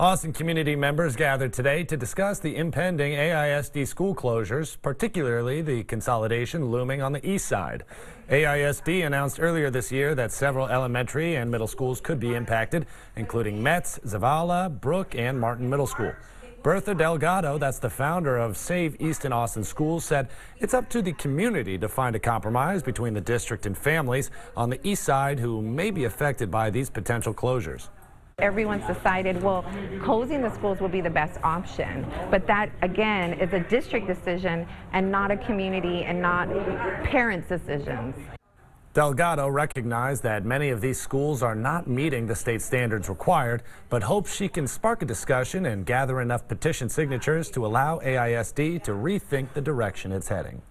Austin community members gathered today to discuss the impending AISD school closures, particularly the consolidation looming on the east side. AISD announced earlier this year that several elementary and middle schools could be impacted, including Metz, Zavala, Brooke, and Martin Middle School. Bertha Delgado, that's the founder of Save Easton Austin Schools, said it's up to the community to find a compromise between the district and families on the east side who may be affected by these potential closures. Everyone's decided, well, closing the schools will be the best option. But that, again, is a district decision and not a community and not parents' decisions. Delgado recognized that many of these schools are not meeting the state standards required, but hopes she can spark a discussion and gather enough petition signatures to allow AISD to rethink the direction it's heading.